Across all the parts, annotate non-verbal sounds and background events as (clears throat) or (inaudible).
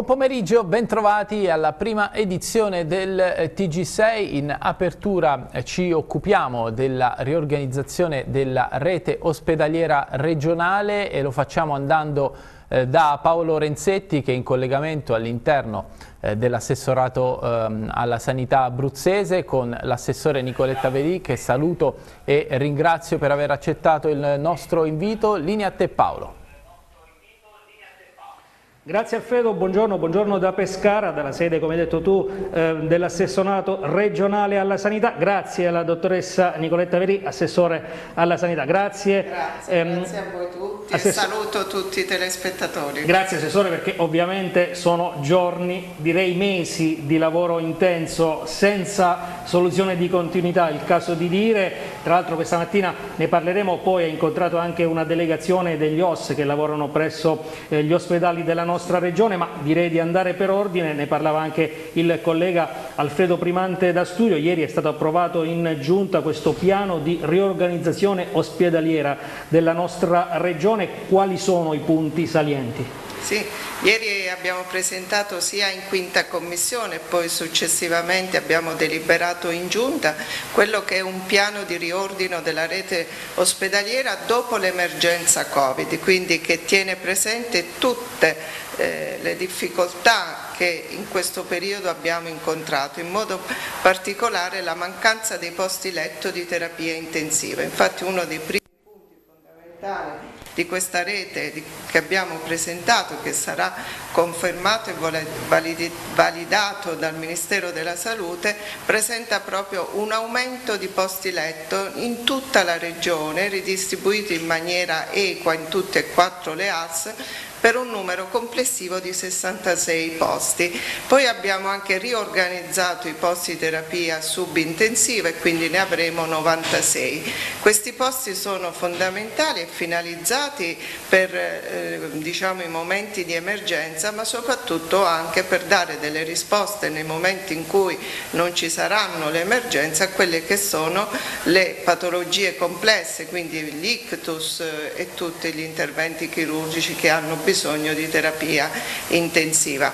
Buon pomeriggio, bentrovati alla prima edizione del eh, TG6. In apertura eh, ci occupiamo della riorganizzazione della rete ospedaliera regionale e lo facciamo andando eh, da Paolo Renzetti che è in collegamento all'interno dell'assessorato ehm, alla sanità abruzzese con l'assessore Nicoletta Verì che saluto e ringrazio per aver accettato il nostro invito. Linea a te Paolo. Grazie Alfredo, buongiorno, buongiorno da Pescara, dalla sede, come hai detto tu, eh, dell'assessorato regionale alla sanità. Grazie alla dottoressa Nicoletta Veri, assessore alla sanità. Grazie. Grazie, ehm, grazie a voi tutti assessore... e saluto tutti i telespettatori. Grazie Assessore perché ovviamente sono giorni, direi mesi di lavoro intenso senza soluzione di continuità, il caso di dire. Tra l'altro questa mattina ne parleremo, poi ha incontrato anche una delegazione degli OS che lavorano presso eh, gli ospedali della nostra regione, ma direi di andare per ordine, ne parlava anche il collega Alfredo Primante da studio, ieri è stato approvato in giunta questo piano di riorganizzazione ospedaliera della nostra regione, quali sono i punti salienti? Sì, ieri abbiamo presentato sia in quinta commissione e poi successivamente abbiamo deliberato in giunta quello che è un piano di riordino della rete ospedaliera dopo l'emergenza Covid, quindi che tiene presente tutte eh, le difficoltà che in questo periodo abbiamo incontrato, in modo particolare la mancanza dei posti letto di terapia intensiva. Infatti uno dei primi punti fondamentali di questa rete che abbiamo presentato, che sarà confermato e validato dal Ministero della Salute, presenta proprio un aumento di posti letto in tutta la regione, ridistribuiti in maniera equa in tutte e quattro le AS, per un numero complessivo di 66 posti. Poi abbiamo anche riorganizzato i posti terapia subintensiva e quindi ne avremo 96. Questi posti sono fondamentali e finalizzati per eh, diciamo, i momenti di emergenza ma soprattutto anche per dare delle risposte nei momenti in cui non ci saranno le emergenze a quelle che sono le patologie complesse, quindi l'ictus eh, e tutti gli interventi chirurgici che hanno bisogno bisogno di terapia intensiva.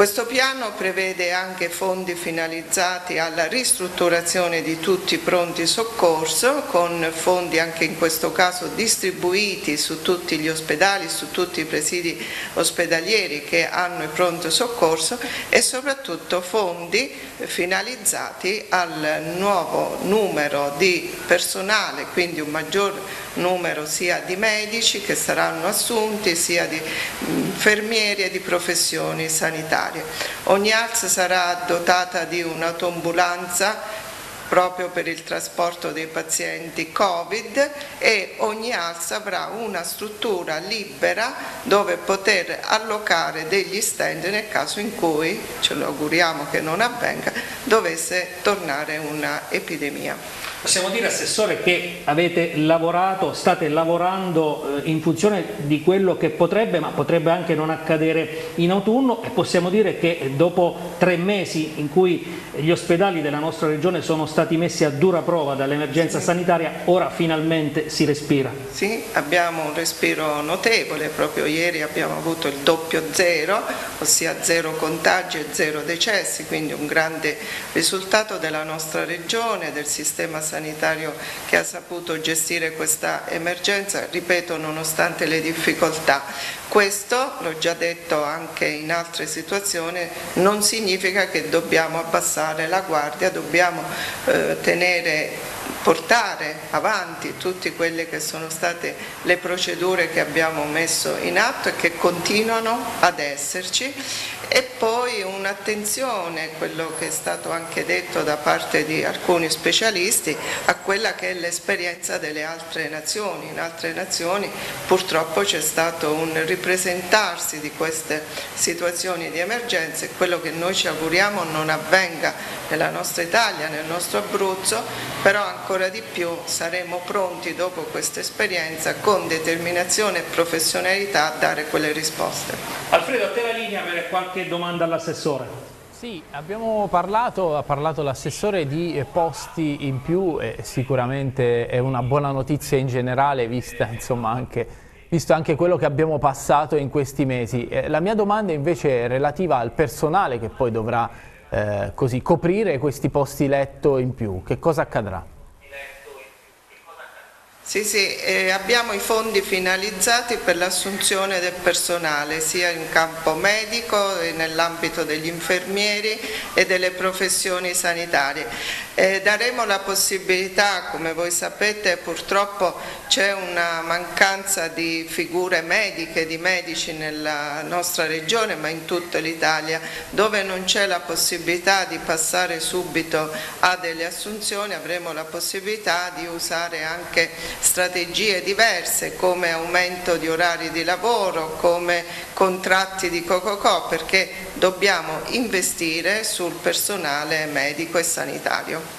Questo piano prevede anche fondi finalizzati alla ristrutturazione di tutti i pronti soccorso, con fondi anche in questo caso distribuiti su tutti gli ospedali, su tutti i presidi ospedalieri che hanno il pronto soccorso e soprattutto fondi finalizzati al nuovo numero di personale, quindi un maggior numero sia di medici che saranno assunti, sia di infermieri e di professioni sanitarie. Ogni ALS sarà dotata di un'autoambulanza proprio per il trasporto dei pazienti Covid e ogni ALS avrà una struttura libera dove poter allocare degli stand nel caso in cui, ce lo auguriamo che non avvenga, dovesse tornare una epidemia. Possiamo dire, Assessore, che avete lavorato, state lavorando eh, in funzione di quello che potrebbe, ma potrebbe anche non accadere in autunno e possiamo dire che dopo tre mesi in cui gli ospedali della nostra regione sono stati messi a dura prova dall'emergenza sì. sanitaria, ora finalmente si respira. Sì, abbiamo un respiro notevole, proprio ieri abbiamo avuto il doppio zero, ossia zero contagi e zero decessi, quindi un grande risultato della nostra regione, del sistema sanitario sanitario che ha saputo gestire questa emergenza, ripeto, nonostante le difficoltà. Questo, l'ho già detto anche in altre situazioni, non significa che dobbiamo abbassare la guardia, dobbiamo eh, tenere portare avanti tutte quelle che sono state le procedure che abbiamo messo in atto e che continuano ad esserci e poi un'attenzione, quello che è stato anche detto da parte di alcuni specialisti, a quella che è l'esperienza delle altre nazioni. In altre nazioni purtroppo c'è stato un ripresentarsi di queste situazioni di emergenza e quello che noi ci auguriamo non avvenga nella nostra Italia, nel nostro Abruzzo, però ancora di più saremo pronti dopo questa esperienza con determinazione e professionalità a dare quelle risposte. Alfredo, a te la linea per qualche domanda all'assessore. Sì, abbiamo parlato, ha parlato l'assessore di posti in più e sicuramente è una buona notizia in generale vista insomma, anche visto anche quello che abbiamo passato in questi mesi. Eh, la mia domanda invece è relativa al personale che poi dovrà eh, così, coprire questi posti letto in più. Che cosa accadrà? Sì, sì, eh, abbiamo i fondi finalizzati per l'assunzione del personale sia in campo medico, nell'ambito degli infermieri e delle professioni sanitarie. Eh, daremo la possibilità, come voi sapete purtroppo c'è una mancanza di figure mediche, di medici nella nostra regione ma in tutta l'Italia, dove non c'è la possibilità di passare subito a delle assunzioni avremo la possibilità di usare anche strategie diverse come aumento di orari di lavoro, come contratti di Cococò perché dobbiamo investire sul personale medico e sanitario.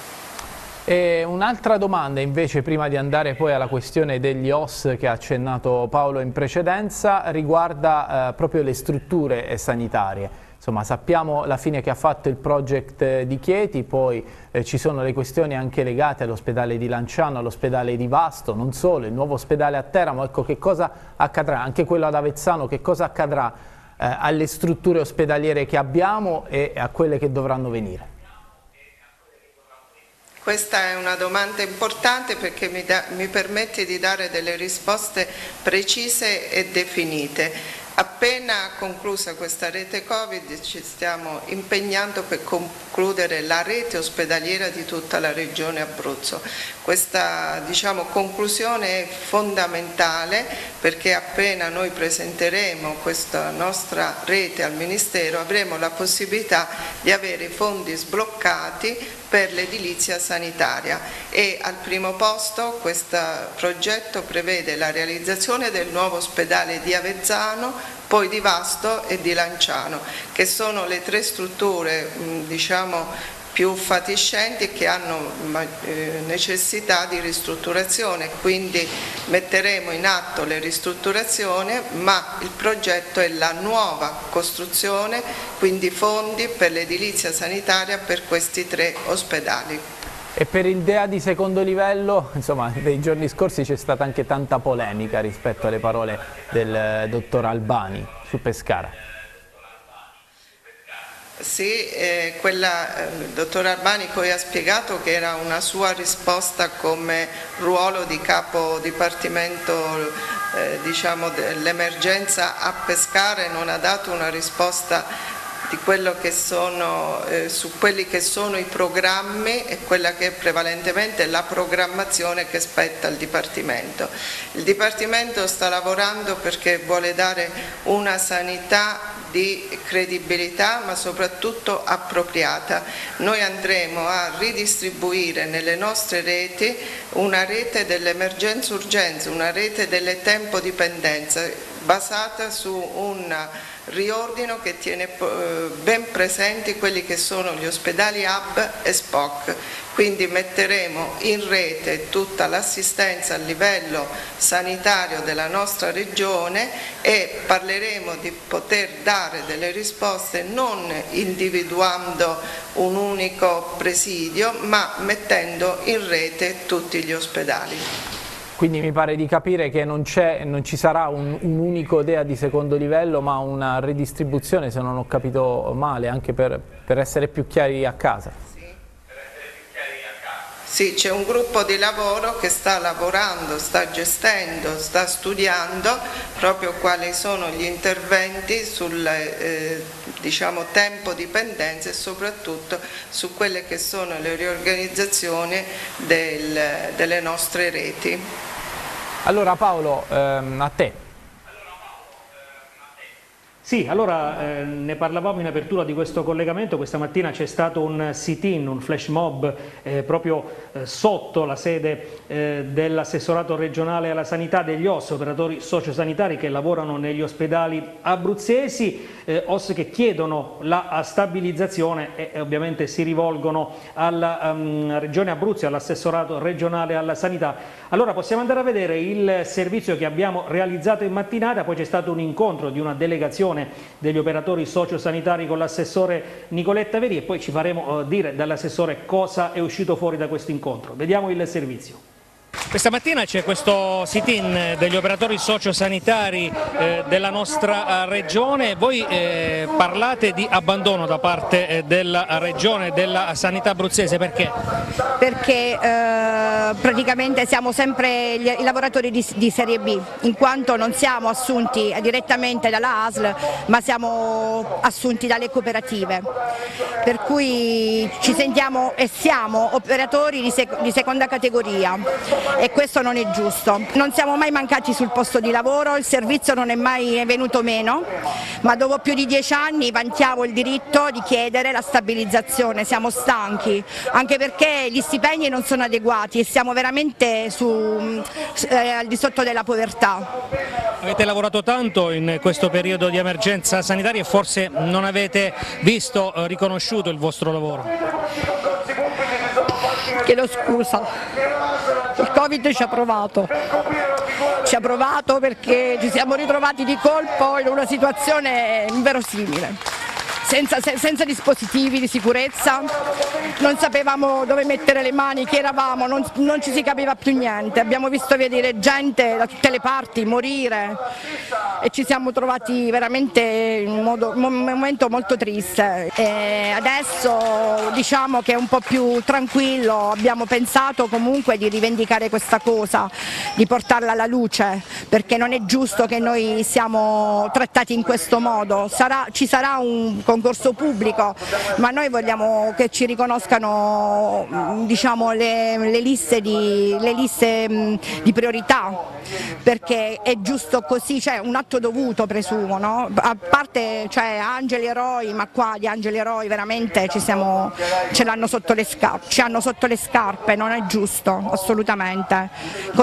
Un'altra domanda invece prima di andare poi alla questione degli OS che ha accennato Paolo in precedenza riguarda eh, proprio le strutture sanitarie. Insomma, sappiamo la fine che ha fatto il project di Chieti, poi eh, ci sono le questioni anche legate all'ospedale di Lanciano, all'ospedale di Vasto, non solo, il nuovo ospedale a Teramo, ecco che cosa accadrà, anche quello ad Avezzano, che cosa accadrà eh, alle strutture ospedaliere che abbiamo e a quelle che dovranno venire? Questa è una domanda importante perché mi, da, mi permette di dare delle risposte precise e definite. Appena conclusa questa rete Covid ci stiamo impegnando per concludere la rete ospedaliera di tutta la regione Abruzzo. Questa diciamo, conclusione è fondamentale perché appena noi presenteremo questa nostra rete al Ministero avremo la possibilità di avere i fondi sbloccati per l'edilizia sanitaria. E al primo posto questo progetto prevede la realizzazione del nuovo ospedale di Avezzano, poi di Vasto e di Lanciano, che sono le tre strutture diciamo, più fatiscenti e che hanno eh, necessità di ristrutturazione, quindi metteremo in atto le ristrutturazioni, ma il progetto è la nuova costruzione, quindi fondi per l'edilizia sanitaria per questi tre ospedali. E per il DEA di secondo livello, insomma, nei giorni scorsi c'è stata anche tanta polemica rispetto alle parole del eh, dottor Albani su Pescara. Sì, eh, quella, eh, il dottor Arbani poi ha spiegato che era una sua risposta come ruolo di capo dipartimento eh, diciamo, dell'emergenza a Pescara e non ha dato una risposta sono, eh, su quelli che sono i programmi e quella che è prevalentemente la programmazione che spetta al Dipartimento. Il Dipartimento sta lavorando perché vuole dare una sanità di credibilità ma soprattutto appropriata. Noi andremo a ridistribuire nelle nostre reti una rete dell'emergenza-urgenza, una rete delle tempo-dipendenza basata su un riordino che tiene eh, ben presenti quelli che sono gli ospedali hub e SPOC quindi metteremo in rete tutta l'assistenza a livello sanitario della nostra regione e parleremo di poter dare delle risposte non individuando un unico presidio ma mettendo in rete tutti gli ospedali. Quindi mi pare di capire che non, non ci sarà un, un, unico DEA di secondo livello ma una redistribuzione se non ho capito male anche per, per essere più chiari a casa. Sì, c'è un gruppo di lavoro che sta lavorando, sta gestendo, sta studiando proprio quali sono gli interventi sul eh, diciamo, tempo dipendenza e soprattutto su quelle che sono le riorganizzazioni del, delle nostre reti. Allora Paolo, ehm, a te. Sì, allora eh, ne parlavamo in apertura di questo collegamento, questa mattina c'è stato un sit-in, un flash mob eh, proprio eh, sotto la sede eh, dell'assessorato regionale alla sanità degli OS, operatori sociosanitari che lavorano negli ospedali abruzzesi, eh, OS che chiedono la stabilizzazione e ovviamente si rivolgono alla um, regione Abruzzo e all'assessorato regionale alla sanità. Allora possiamo andare a vedere il servizio che abbiamo realizzato in mattinata, poi c'è stato un incontro di una delegazione riunione degli operatori sociosanitari con l'assessore Nicoletta Veri e poi ci faremo eh, dire dall'assessore cosa è uscito fuori da questo incontro. Vediamo il servizio. Questa mattina c'è questo sit-in degli operatori sociosanitari eh, della nostra eh, regione, voi eh, parlate di abbandono da parte eh, della regione, della sanità abruzzese, perché? Perché eh, praticamente siamo sempre i lavoratori di, di, Serie B, in quanto non siamo assunti direttamente dalla ASL ma siamo assunti dalle cooperative, per cui ci sentiamo e siamo operatori di, sec di seconda categoria e questo non è giusto. Non siamo mai mancati sul posto di lavoro, il servizio non è mai venuto meno, ma dopo più di dieci anni vantiamo il diritto di chiedere la stabilizzazione, siamo stanchi, anche perché gli stipendi non sono adeguati e siamo veramente su, eh, al di sotto della povertà. Avete lavorato tanto in questo periodo di emergenza sanitaria e forse non avete visto eh, riconosciuto il vostro lavoro. Chiedo scusa. Il Covid ci ha provato, ci ha provato perché ci siamo ritrovati di colpo in una situazione inverosimile senza, senza, dispositivi di sicurezza, non sapevamo dove mettere le mani, chi eravamo, non, non ci si capiva più niente, abbiamo visto vedere gente da tutte le parti morire e ci siamo trovati veramente in modo, un momento molto triste. E adesso diciamo che è un po' più tranquillo, abbiamo pensato comunque di rivendicare questa cosa, di portarla alla luce, perché non è giusto che noi siamo trattati in questo modo, sarà, ci sarà un concorso concorso pubblico, ma noi vogliamo che ci riconoscano diciamo, le, le, liste, di, le liste di, priorità, perché è giusto così, cioè un atto dovuto presumo, no? a parte cioè, angeli eroi, ma qua di angeli eroi veramente ci siamo, ce l'hanno sotto le scarpe, ci hanno sotto le scarpe, non è giusto assolutamente.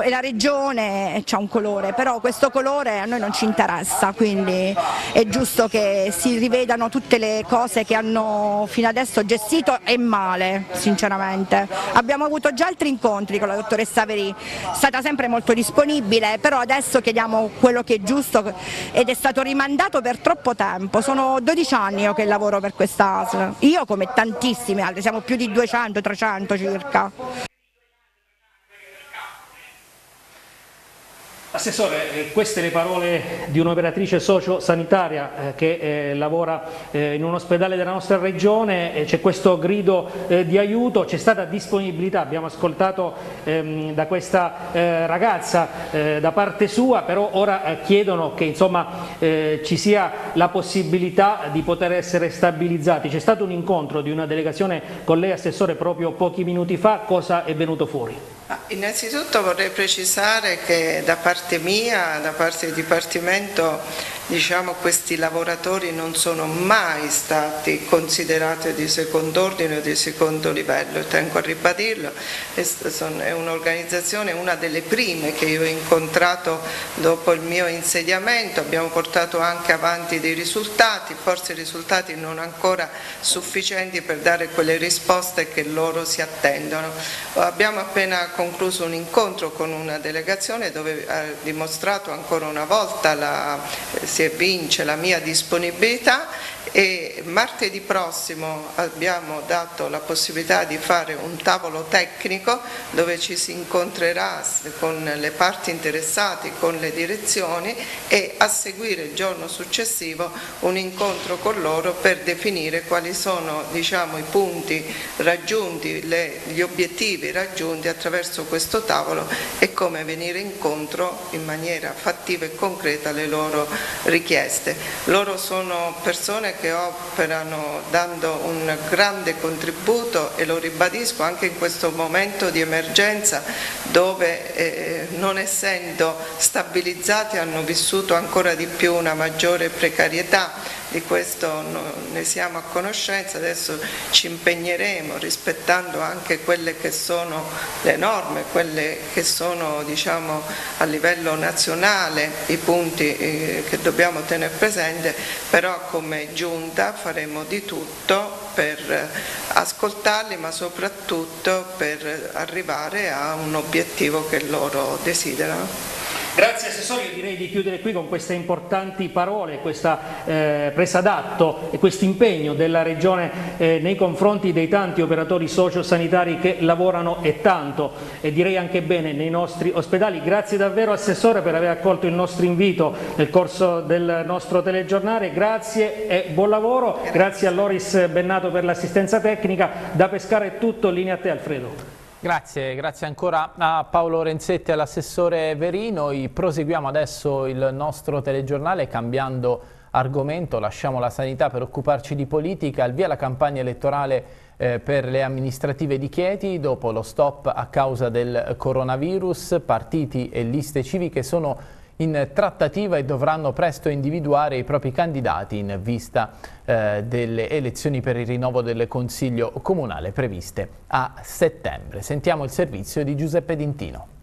E la regione ha un colore, però questo colore a noi non ci interessa, quindi è giusto che si rivedano tutte le cose che hanno fino adesso gestito e male, sinceramente. Abbiamo avuto già altri incontri con la dottoressa Veri, è stata sempre molto disponibile, però adesso chiediamo quello che è giusto ed è stato rimandato per troppo tempo, sono 12 anni io che lavoro per questa ASL, io come tantissime altre, siamo più di 200, 300 circa. Assessore, eh, queste le parole di un'operatrice socio-sanitaria eh, che eh, lavora in un ospedale della nostra regione, c'è questo grido di aiuto, c'è stata disponibilità, abbiamo ascoltato ehm, da questa ragazza da parte sua, però ora chiedono che insomma, ci sia la possibilità di poter essere stabilizzati. C'è stato un incontro di una delegazione con lei Assessore proprio pochi minuti fa, cosa è venuto fuori? Innanzitutto vorrei precisare che da parte mia, da parte del Dipartimento diciamo, questi lavoratori non sono mai stati considerati di secondo ordine o di secondo livello, tengo a ribadirlo, è un'organizzazione, una delle prime che io ho incontrato dopo il mio insediamento, abbiamo portato anche avanti dei risultati, forse risultati non ancora sufficienti per dare quelle risposte che loro si attendono. Abbiamo appena concluso un incontro con una delegazione dove ha dimostrato ancora una volta la si evince la mia disponibilità e martedì prossimo abbiamo dato la possibilità di fare un tavolo tecnico dove ci si incontrerà con le parti interessate, con le direzioni e a seguire il giorno successivo un incontro con loro per definire quali sono diciamo, i punti raggiunti, le, gli obiettivi raggiunti attraverso questo tavolo e come venire incontro in maniera fattiva e concreta alle loro richieste. Loro sono persone che operano dando un grande contributo e lo ribadisco anche in questo momento di emergenza dove eh, non essendo stabilizzati hanno vissuto ancora di più una maggiore precarietà di questo ne siamo a conoscenza, adesso ci impegneremo rispettando anche quelle che sono le norme, quelle che sono diciamo, a livello nazionale i punti eh, che dobbiamo tenere presente, però come giunta faremo di tutto per ascoltarli ma soprattutto per arrivare a un obiettivo che loro desiderano. Grazie Assessore, io direi di chiudere qui con queste importanti parole, questa eh, presa d'atto e questo impegno della Regione eh, nei confronti dei tanti operatori sociosanitari che lavorano e tanto e direi anche bene nei nostri ospedali. Grazie davvero Assessore per aver accolto il nostro invito nel corso del nostro telegiornale, grazie e buon lavoro, grazie a Loris Bennato per l'assistenza tecnica, da Pescara è tutto, linea a te Alfredo. Grazie, grazie ancora a Paolo Renzetti e all'assessore Verino. Noi proseguiamo adesso il nostro telegiornale cambiando argomento, lasciamo la sanità per occuparci di politica, al via la campagna elettorale eh, per le amministrative di Chieti, dopo lo stop a causa del coronavirus, partiti e liste civiche sono in trattativa e dovranno presto individuare i propri candidati in vista eh, delle elezioni per il rinnovo del Consiglio Comunale previste a settembre. Sentiamo il servizio di Giuseppe Dintino.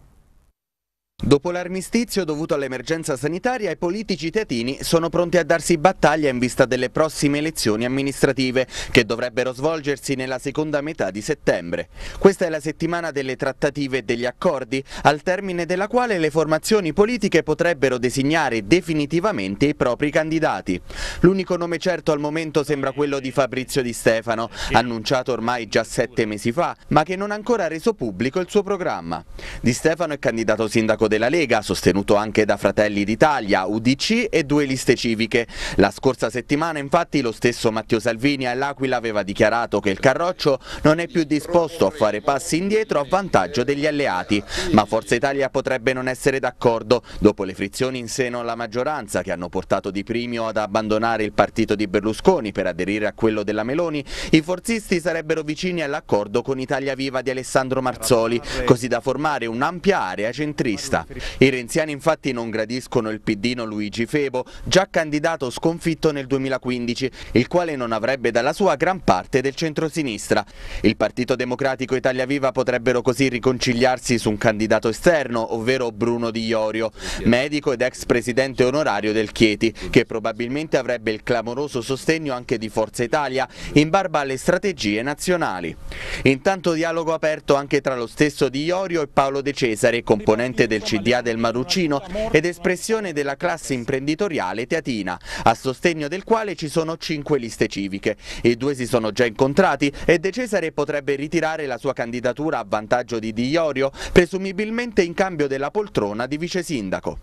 Dopo l'armistizio dovuto all'emergenza sanitaria, i politici teatini sono pronti a darsi battaglia in vista delle prossime elezioni amministrative, che dovrebbero svolgersi nella seconda metà di settembre. Questa è la settimana delle trattative e degli accordi, al termine della quale le formazioni politiche potrebbero designare definitivamente i propri candidati. L'unico nome certo al momento sembra quello di Fabrizio Di Stefano, annunciato ormai già sette mesi fa, ma che non ha ancora reso pubblico il suo programma. Di Stefano è candidato sindaco della Lega, sostenuto anche da Fratelli d'Italia, UDC e due liste civiche. La scorsa settimana infatti lo stesso Matteo Salvini all'Aquila aveva dichiarato che il Carroccio non è più disposto a fare passi indietro a vantaggio degli alleati, ma Forza Italia potrebbe non essere d'accordo. Dopo le frizioni in seno alla maggioranza che hanno portato Di Primio ad abbandonare il partito di Berlusconi per aderire a quello della Meloni, i forzisti sarebbero vicini all'accordo con Italia Viva di Alessandro Marzoli, così da formare un'ampia area centrista lista. I renziani infatti non gradiscono il piddino Luigi Febo, già candidato sconfitto nel 2015, il quale non avrebbe dalla sua gran parte del centrosinistra. Il Partito Democratico Italia Viva potrebbero così riconciliarsi su un candidato esterno, ovvero Bruno Di Iorio, medico ed ex presidente onorario del Chieti, che probabilmente avrebbe il clamoroso sostegno anche di Forza Italia, in barba alle strategie nazionali. Intanto dialogo aperto anche tra lo stesso Di Iorio e Paolo De Cesare, componente del CDA del Maruccino ed espressione della classe imprenditoriale teatina, a sostegno del quale ci sono cinque liste civiche. I due si sono già incontrati e De Cesare potrebbe ritirare la sua candidatura a vantaggio di Di Iorio, presumibilmente in cambio della poltrona di vice sindaco.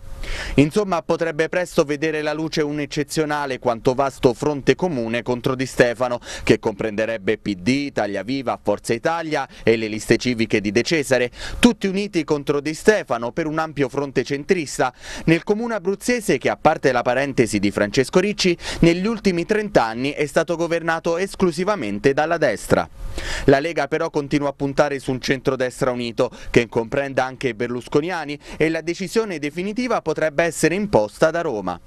Insomma, potrebbe presto vedere la luce un eccezionale quanto vasto fronte comune contro Di Stefano, che comprenderebbe PD, Italia Viva, Forza Italia e le liste civiche di De Cesare, tutti uniti contro Di Stefano per un un ampio fronte centrista nel comune abruzzese che a parte la parentesi di Francesco Ricci negli ultimi 30 anni è stato governato esclusivamente dalla destra. La Lega però continua a puntare su un centrodestra unito che comprenda anche i berlusconiani e la decisione definitiva potrebbe essere imposta da Roma.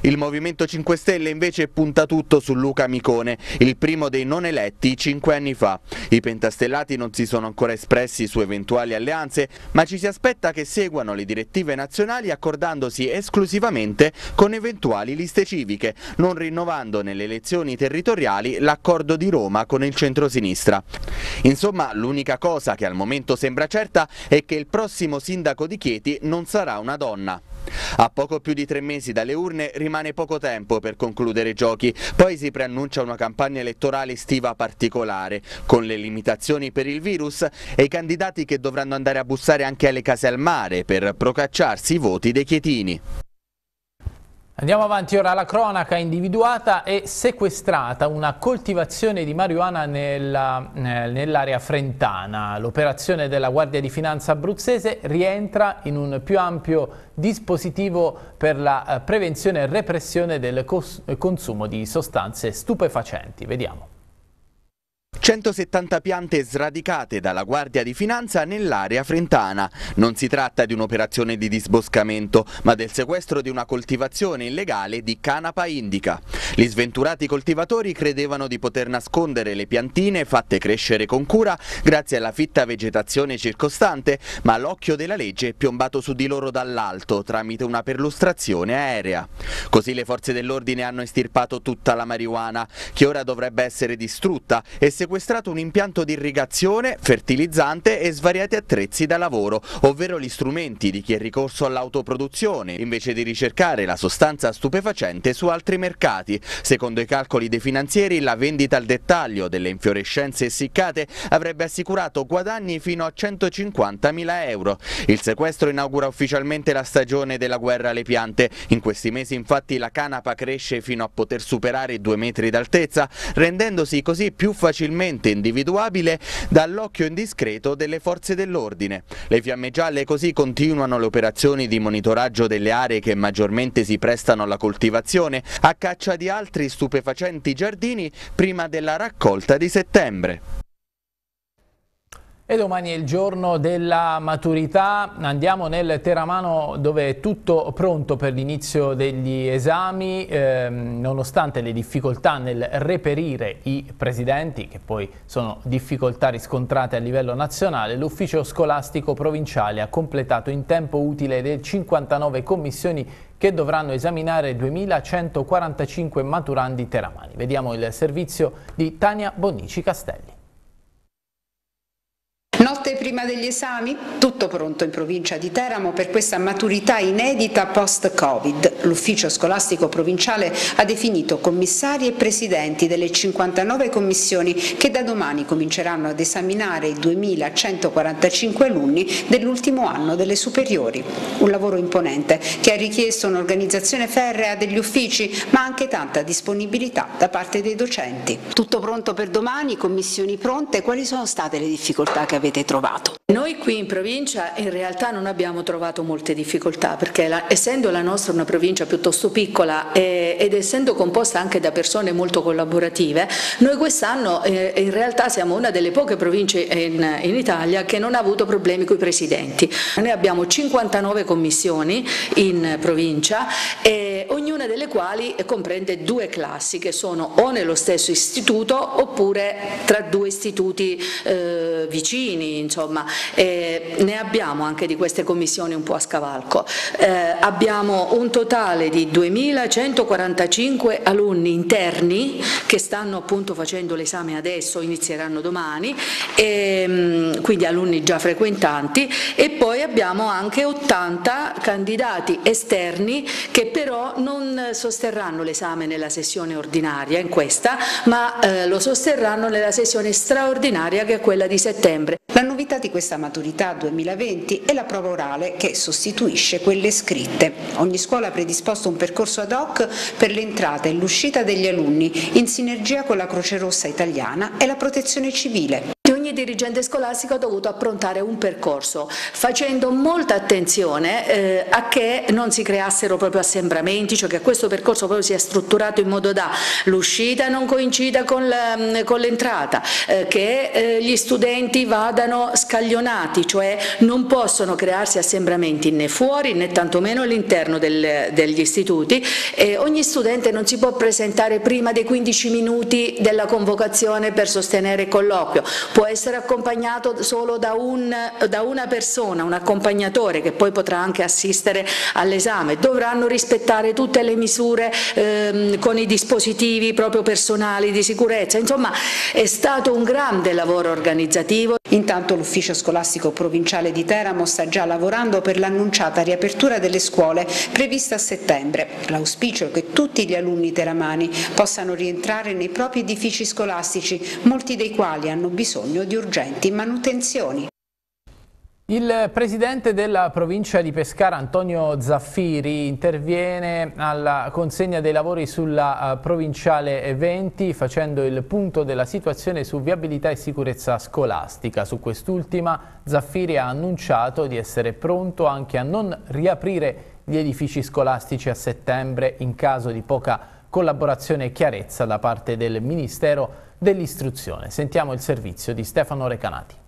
Il Movimento 5 Stelle invece punta tutto su Luca Micone, il primo dei non eletti cinque anni fa. I pentastellati non si sono ancora espressi su eventuali alleanze, ma ci si aspetta che seguano le direttive nazionali accordandosi esclusivamente con eventuali liste civiche, non rinnovando nelle elezioni territoriali l'accordo di Roma con il centrosinistra. Insomma, l'unica cosa che al momento sembra certa è che il prossimo sindaco di Chieti non sarà una donna. A poco più di tre mesi dalle urne rimane poco tempo per concludere i giochi, poi si preannuncia una campagna elettorale estiva particolare, con le limitazioni per il virus e i candidati che dovranno andare a bussare anche alle case al mare per procacciarsi i voti dei chietini. Andiamo avanti ora, la cronaca individuata e sequestrata una coltivazione di marijuana nell'area nell frentana. L'operazione della Guardia di Finanza abruzzese rientra in un più ampio dispositivo per la eh, prevenzione e repressione del consumo di sostanze stupefacenti. Vediamo. 170 piante sradicate dalla Guardia di Finanza nell'area frentana. Non si tratta di un'operazione di disboscamento, ma del sequestro di una coltivazione illegale di canapa indica. Gli sventurati coltivatori credevano di poter nascondere le piantine fatte crescere con cura grazie alla fitta vegetazione circostante, ma l'occhio della legge è piombato su di loro dall'alto tramite una perlustrazione aerea. Così le forze dell'ordine hanno estirpato tutta la marijuana, che ora dovrebbe essere distrutta e sequestrata sequestrato un impianto di irrigazione, fertilizzante e svariati attrezzi da lavoro, ovvero gli strumenti di chi è ricorso all'autoproduzione, invece di ricercare la sostanza stupefacente su altri mercati. Secondo i calcoli dei finanzieri, la vendita al dettaglio delle infiorescenze essiccate avrebbe assicurato guadagni fino a 150.000 euro. Il sequestro inaugura ufficialmente la stagione della guerra alle piante. In questi mesi infatti la canapa cresce fino a poter superare i due metri d'altezza, rendendosi così più facilmente individuabile dall'occhio indiscreto delle forze dell'ordine. Le fiamme gialle così continuano le operazioni di monitoraggio delle aree che maggiormente si prestano alla coltivazione, a caccia di altri stupefacenti giardini prima della raccolta di settembre. E domani è il giorno della maturità, andiamo nel Teramano dove è tutto pronto per l'inizio degli esami, ehm, nonostante le difficoltà nel reperire i presidenti, che poi sono difficoltà riscontrate a livello nazionale, l'ufficio scolastico provinciale ha completato in tempo utile le 59 commissioni che dovranno esaminare 2145 maturandi teramani. Vediamo il servizio di Tania Bonici Castelli. Notte prima degli esami, tutto pronto in provincia di Teramo per questa maturità inedita post-Covid. L'ufficio scolastico provinciale ha definito commissari e presidenti delle 59 commissioni che da domani cominceranno ad esaminare i 2145 alunni dell'ultimo anno delle superiori. Un lavoro imponente che ha richiesto un'organizzazione ferrea degli uffici ma anche tanta disponibilità da parte dei docenti. Tutto pronto per domani, commissioni pronte, quali sono state le difficoltà che avete avete trovato? Noi qui in provincia in realtà non abbiamo trovato molte difficoltà perché la, essendo la nostra una provincia piuttosto piccola e, ed essendo composta anche da persone molto collaborative, noi quest'anno eh, in realtà siamo una delle poche province in, in, Italia che non ha avuto problemi con i presidenti. Noi abbiamo 59 commissioni in provincia e ognuna delle quali comprende due classi che sono o nello stesso istituto oppure tra due istituti eh, vicini, insomma, eh, ne abbiamo anche di queste commissioni un po' a scavalco. Eh, abbiamo un totale di 2145 alunni interni che stanno appunto facendo l'esame adesso, inizieranno domani, e, ehm, quindi alunni già frequentanti e poi abbiamo anche 80 candidati esterni che però non sosterranno l'esame nella sessione ordinaria in questa, ma eh, lo sosterranno nella sessione straordinaria che è quella di settembre. La novità di questa maturità 2020 è la prova orale che sostituisce quelle scritte. Ogni scuola ha predisposto un percorso ad hoc per l'entrata e l'uscita degli alunni in sinergia con la Croce Rossa italiana e la Protezione Civile ogni dirigente scolastico ha dovuto approntare un percorso facendo molta attenzione eh, a che non si creassero proprio assembramenti, cioè che questo percorso proprio sia strutturato in modo da l'uscita non coincida con l'entrata, eh, che eh, gli studenti vadano scaglionati, cioè non possono crearsi assembramenti né fuori né tantomeno all'interno degli istituti e ogni studente non si può presentare prima dei 15 minuti della convocazione per sostenere il colloquio, può essere accompagnato solo da, un, da una persona, un accompagnatore che poi potrà anche assistere all'esame, dovranno rispettare tutte le misure ehm, con i dispositivi proprio personali di sicurezza, insomma è stato un grande lavoro organizzativo. Intanto l'ufficio scolastico provinciale di Teramo sta già lavorando per l'annunciata riapertura delle scuole prevista a settembre. L'auspicio è che tutti gli alunni teramani possano rientrare nei propri edifici scolastici, molti dei quali hanno bisogno di urgenti manutenzioni. Il presidente della provincia di Pescara, Antonio Zaffiri, interviene alla consegna dei lavori sulla uh, provinciale 20 facendo il punto della situazione su viabilità e sicurezza scolastica. Su quest'ultima Zaffiri ha annunciato di essere pronto anche a non riaprire gli edifici scolastici a settembre in caso di poca collaborazione e chiarezza da parte del Ministero dell'Istruzione. Sentiamo il servizio di Stefano Recanati.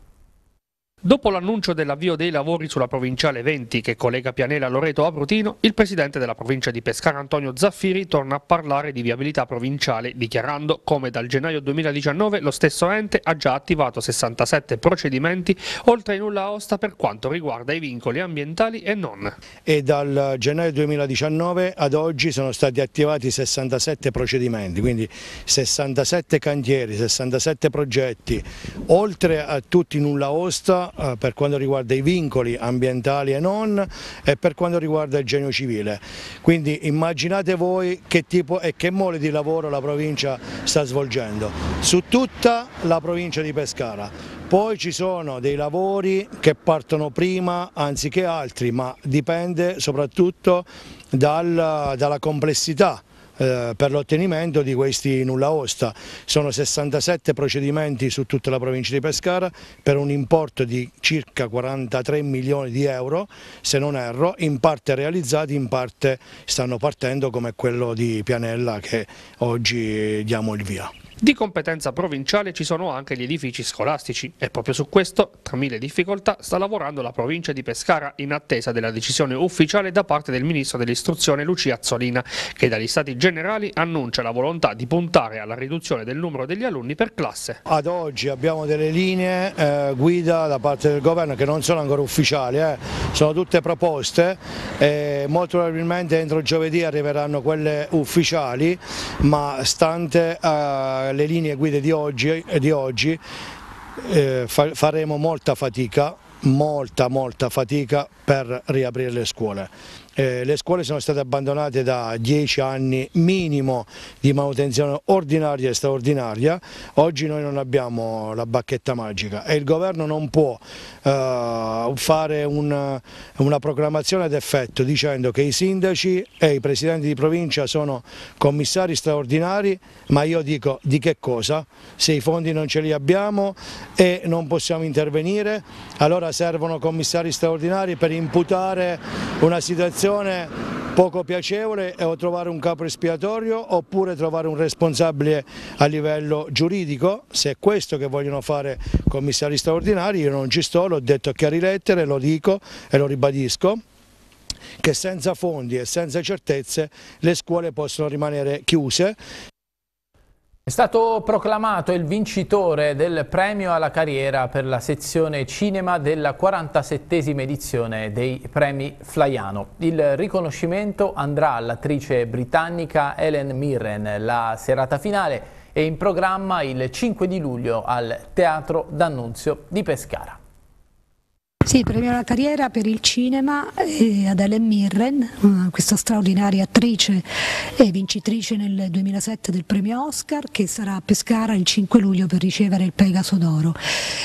Dopo l'annuncio dell'avvio dei lavori sulla provinciale 20 che collega Pianela a Loreto a Brutino, il presidente della provincia di Pescara Antonio Zaffiri torna a parlare di viabilità provinciale, dichiarando come dal gennaio 2019 lo stesso ente ha già attivato 67 procedimenti, oltre ai nulla osta per quanto riguarda i vincoli ambientali e non. E dal gennaio 2019 ad oggi sono stati attivati 67 procedimenti, quindi 67 cantieri, 67 progetti, oltre a tutti nulla osta eh, per quanto riguarda i vincoli ambientali e non e per quanto riguarda il genio civile. Quindi immaginate voi che tipo e che mole di lavoro la provincia sta svolgendo su tutta la provincia di Pescara. Poi ci sono dei lavori che partono prima anziché altri, ma dipende soprattutto dal, dalla complessità eh, per l'ottenimento di questi nulla osta. Sono 67 procedimenti su tutta la provincia di Pescara per un importo di circa 43 milioni di euro, se non erro, in parte realizzati, in parte stanno partendo come quello di Pianella che oggi diamo il via. Di competenza provinciale ci sono anche gli edifici scolastici e proprio su questo, tra mille difficoltà, sta lavorando la provincia di Pescara in attesa della decisione ufficiale da parte del ministro dell'istruzione Lucia Azzolina, che dagli stati generali annuncia la volontà di puntare alla riduzione del numero degli alunni per classe. Ad oggi abbiamo delle linee eh, guida da parte del governo che non sono ancora ufficiali, eh, sono tutte proposte e molto probabilmente entro giovedì arriveranno quelle ufficiali, ma stante eh, le linee guida di oggi, di oggi eh, fa, faremo molta fatica, molta molta fatica per riaprire le scuole. Eh, le scuole sono state abbandonate da 10 anni minimo di manutenzione ordinaria e straordinaria, oggi noi non abbiamo la bacchetta magica e il governo non può eh, fare un, una proclamazione ad effetto dicendo che i sindaci e i presidenti di provincia sono commissari straordinari, ma io dico di che cosa? Se i fondi non ce li abbiamo e non possiamo intervenire, allora servono commissari straordinari per imputare una situazione situazione poco piacevole o trovare un capo espiatorio oppure trovare un responsabile a livello giuridico, se è questo che vogliono fare commissari straordinari io non ci sto, l'ho detto a chiari lettere, lo dico e lo ribadisco che senza fondi e senza certezze le scuole possono rimanere chiuse. È stato proclamato il vincitore del premio alla carriera per la sezione cinema della 47esima edizione dei premi Flaiano. Il riconoscimento andrà all'attrice britannica Ellen Mirren. La serata finale è in programma il 5 di luglio al Teatro D'Annunzio di Pescara. Sì, premio alla carriera per il cinema eh, ad Ellen Mirren, questa straordinaria attrice e vincitrice nel 2007 del premio Oscar che sarà a Pescara il 5 luglio per ricevere il Pegaso d'Oro.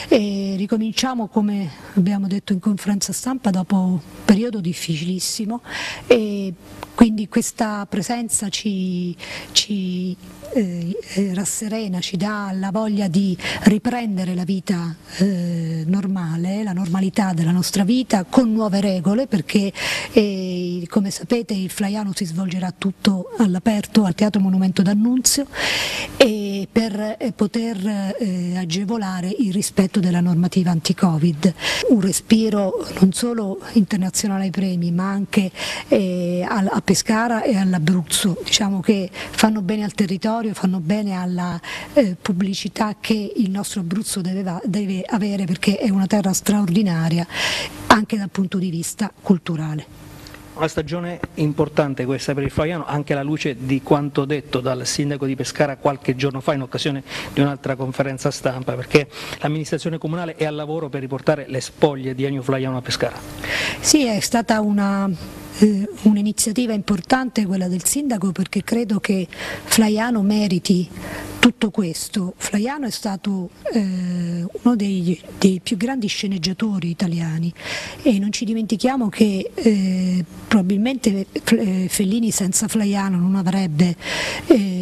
ricominciamo come abbiamo detto in conferenza stampa dopo un periodo difficilissimo e quindi questa presenza ci, ci eh, eh, rasserena, ci dà la voglia di riprendere la vita eh, normale, la normalità della nostra vita con nuove regole perché eh, come sapete il Flaiano si svolgerà tutto all'aperto al Teatro Monumento d'Annunzio e per eh, poter eh, agevolare il rispetto della normativa anti-Covid. Un respiro non solo internazionale ai premi ma anche a Pescara e all'Abruzzo, diciamo che fanno bene al territorio territorio, fanno bene alla eh, pubblicità che il nostro Abruzzo deve, deve avere perché è una terra straordinaria anche dal punto di vista culturale. Una stagione importante questa per il Flaiano, anche alla luce di quanto detto dal sindaco di Pescara qualche giorno fa in occasione di un'altra conferenza stampa, perché l'amministrazione comunale è al lavoro per riportare le spoglie di Ennio Flaiano a Pescara. Sì, è stata una eh, un'iniziativa importante quella del sindaco perché credo che Flaiano meriti tutto questo. Flaiano è stato eh, uno dei, dei, più grandi sceneggiatori italiani e non ci dimentichiamo che eh, probabilmente eh, Fellini senza Flaiano non avrebbe eh,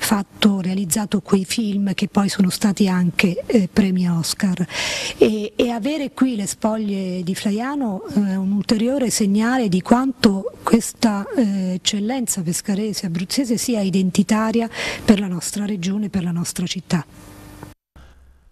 fatto, realizzato quei film che poi sono stati anche eh, premi Oscar e, e, avere qui le spoglie di Flaiano è eh, un ulteriore segnale di quanto questa eh, eccellenza pescarese abruzzese sia identitaria per la nostra regione, per la nostra città.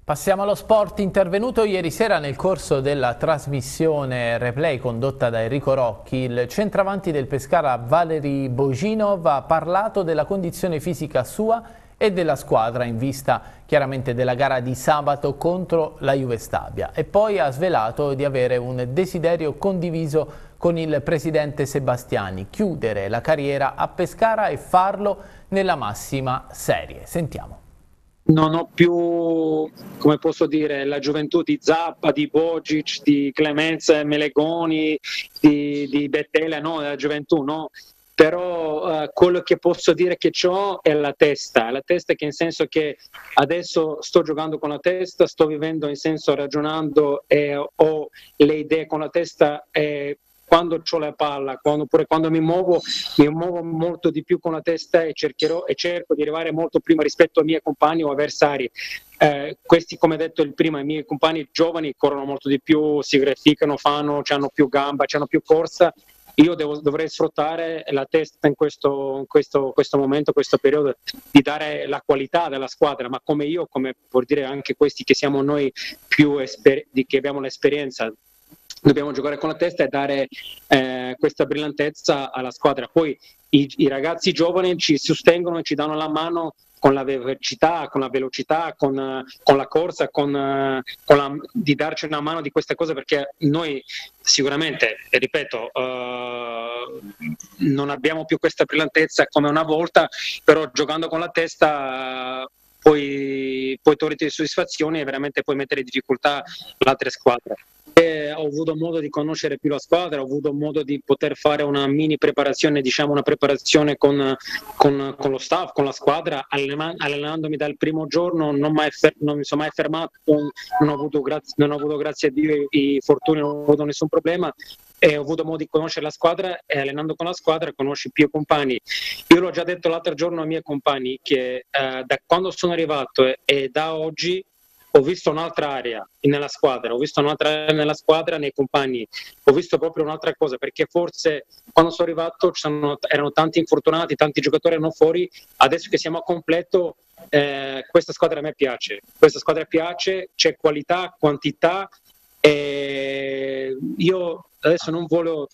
Passiamo allo sport intervenuto ieri sera nel corso della trasmissione replay condotta da Enrico Rocchi. Il centravanti del Pescara Valeri Boginov ha parlato della condizione fisica sua e della squadra in vista chiaramente della gara di sabato contro la Juve Stabia e poi ha svelato di avere un desiderio condiviso con il presidente Sebastiani, chiudere la carriera a Pescara e farlo nella massima serie. Sentiamo non ho più, come posso dire, la gioventù di Zappa, di Bogic, di Clemenza Melegoni, di, di Bettela, no, la gioventù, no. Però uh, quello che posso dire che ho è la testa, la testa che in senso che adesso sto giocando con la testa, sto vivendo in senso ragionando e ho le idee con la testa e quando ho la palla, quando, oppure quando mi muovo, mi muovo molto di più con la testa e, e cerco di arrivare molto prima rispetto ai miei compagni o avversari. Eh, questi, come detto prima, i miei compagni giovani corrono molto di più, si grafficano, fanno, hanno più gamba, hanno più corsa. Io devo, dovrei sfruttare la testa in questo, in questo, questo momento, questo periodo, di dare la qualità della squadra, ma come io, come vuol dire anche questi che siamo noi più esper- che abbiamo l'esperienza dobbiamo giocare con la testa e dare eh, questa brillantezza alla squadra. Poi i, i, ragazzi giovani ci sostengono e ci danno la mano con la velocità, con la velocità, con, con la corsa, con, con la, di darci una mano di queste cose perché noi sicuramente, ripeto, uh, non abbiamo più questa brillantezza come una volta, però giocando con la testa uh, puoi, puoi toglierti le soddisfazioni e veramente puoi mettere in difficoltà l'altra squadra. Ho avuto modo di conoscere più la squadra, ho avuto modo di poter fare una mini preparazione, diciamo una preparazione con, con, con lo staff, con la squadra, allenandomi dal primo giorno, non, fer- non mi sono mai fermato, non ho, avuto, grazie, non ho avuto grazie a Dio i fortuni, non ho avuto nessun problema e ho avuto modo di conoscere la squadra e allenando con la squadra conosci più compagni. Io l'ho già detto l'altro giorno ai miei compagni che eh, da quando sono arrivato e, e da oggi ho visto un'altra area nella squadra, ho visto un'altra area nella squadra nei compagni, ho visto proprio un'altra cosa perché forse quando sono arrivato sono, erano tanti infortunati, tanti giocatori erano fuori, adesso che siamo a completo eh, questa squadra a me piace, questa squadra piace, c'è qualità, quantità io adesso non voglio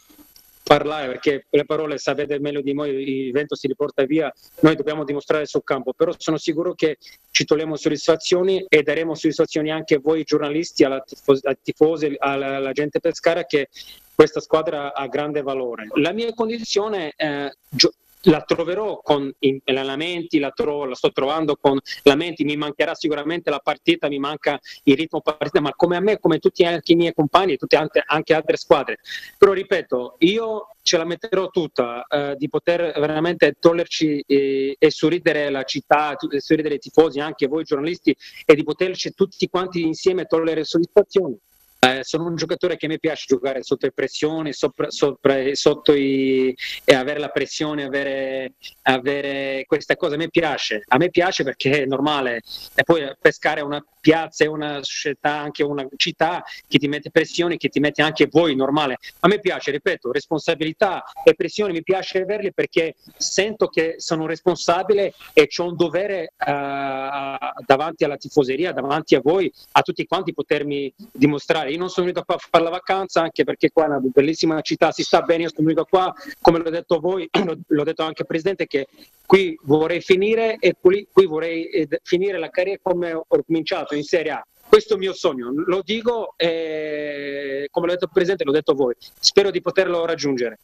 parlare perché le parole sapete meglio di noi, il vento si riporta via, noi dobbiamo dimostrare sul campo, però sono sicuro che ci togliamo soddisfazioni e daremo soddisfazioni anche a voi giornalisti, alla tifos- ai tifosi, alla, alla, gente pescara che questa squadra ha grande valore. La mia condizione è gio- la troverò con i allenamenti, la, trovo, la, sto trovando con lamenti, mi mancherà sicuramente la partita, mi manca il ritmo partita, ma come a me, come tutti anche i miei compagni, tutte anche, anche altre squadre. Però ripeto, io ce la metterò tutta eh, di poter veramente toglierci eh, e sorridere la città, sorridere i tifosi, anche voi giornalisti, e di poterci tutti quanti insieme togliere soddisfazioni. Eh, sono un giocatore che mi piace giocare sotto pressioni, sopra, sopra, sotto i, e avere la pressione, avere, avere questa cosa. A me piace, a me piace perché è normale. E poi pescare una piazza e una società, anche una città che ti mette pressioni, che ti mette anche voi, normale. A me piace, ripeto, responsabilità e pressioni mi piace averle perché sento che sono responsabile e ho un dovere uh, davanti alla tifoseria, davanti a voi, a tutti quanti potermi dimostrare io non sono venuto qua a fare la vacanza anche perché qua è una bellissima città, si sta bene, io sono venuto qua, come l'ho detto voi, (clears throat) l'ho detto anche al Presidente, che qui vorrei finire e qui, qui vorrei eh, finire la carriera come ho cominciato in Serie A. Questo è il mio sogno, lo dico e come l'ho detto al Presidente, l'ho detto a voi, spero di poterlo raggiungere.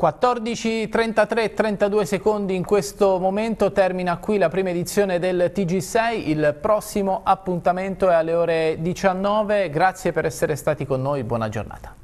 14.33 32 secondi in questo momento, termina qui la prima edizione del TG6, il prossimo appuntamento è alle ore 19, grazie per essere stati con noi, buona giornata.